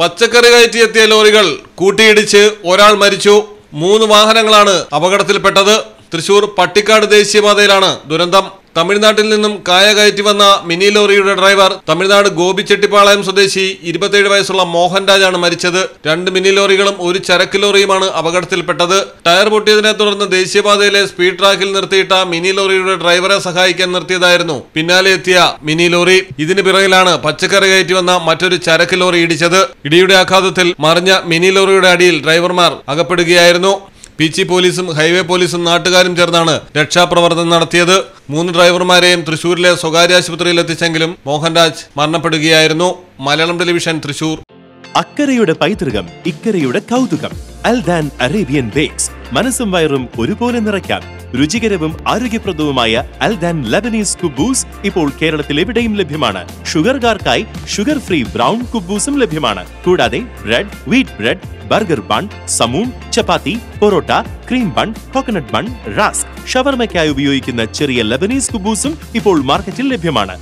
പച്ചക്കറി കയറ്റിയെത്തിയ ലോറികൾ കൂട്ടിയിടിച്ച് ഒരാൾ മരിച്ചു. മൂന്ന് വാഹനങ്ങളാണ് അപകടത്തിൽപ്പെട്ടത്. തൃശൂർ പട്ടിക്കാട് ദേശീയപാതയിലാണ് ദുരന്തം. തമിഴ്നാട്ടിൽ നിന്നും കായ കയറ്റി വന്ന മിനി ലോറിയുടെ ഡ്രൈവർ തമിഴ്നാട് ഗോപിച്ചെട്ടിപ്പാളയം സ്വദേശി ഇരുപത്തിയേഴ് വയസ്സുള്ള മോഹൻരാജാണ് മരിച്ചത്. രണ്ട് മിനി ലോറികളും ഒരു ചരക്ക് ലോറിയുമാണ് അപകടത്തിൽപ്പെട്ടത്. ടയർ പൊട്ടിയതിനെ തുടർന്ന് ദേശീയപാതയിലെ സ്പീഡ് ട്രാക്കിൽ നിർത്തിയിട്ട മിനി ലോറിയുടെ ഡ്രൈവറെ സഹായിക്കാൻ നിർത്തിയതായിരുന്നു. പിന്നാലെ എത്തിയ മിനി ലോറി. ഇതിന് പിറകിലാണ് പച്ചക്കറി കയറ്റി വന്ന മറ്റൊരു ചരക്ക് ലോറി ഇടിച്ചത്. ഇടിയുടെ ആഘാതത്തിൽ മറിഞ്ഞ മിനി ലോറിയുടെ അടിയിൽ ഡ്രൈവർമാർ അകപ്പെടുകയായിരുന്നു. പീച്ചി പോലീസും ഹൈവേ പോലീസും നാട്ടുകാരും ചേർന്നാണ് രക്ഷാപ്രവർത്തനം നടത്തിയത്. മൂന്ന് ഡ്രൈവർമാരെയും തൃശൂരിലെ സ്വകാര്യ ആശുപത്രിയിൽ എത്തിച്ചെങ്കിലും മോഹൻരാജ് മരണപ്പെടുകയായിരുന്നു. മലയാളം ടെലിവിഷൻ തൃശൂർ. അക്കരയുടെ പൈതൃകം ഇക്കരയുടെ കൗതുകം അൽ ദാൻ അറേബ്യൻ ബേക്സ്. മനസ്സും വയറും ഒരുപോലെ നിറയ്ക്കാം. രുചികരവും ആരോഗ്യപ്രദവുമായ അൽ ദാൻ ലബനീസ് കുബൂസ് ഇപ്പോൾ കേരളത്തിൽ എവിടെയും ലഭ്യമാണ്. ഷുഗർകാർക്കായി ഷുഗർ ഫ്രീ ബ്രൗൺ കുബൂസും ലഭ്യമാണ്. കൂടാതെ bread wheat bread burger bun സമൂൺ chapati parotta cream bun coconut bun rusk. ഷവർമയ്ക്കായി ഉപയോഗിക്കുന്ന ചെറിയ ലബനീസ് കുബൂസും ഇപ്പോൾ മാർക്കറ്റിൽ ലഭ്യമാണ്.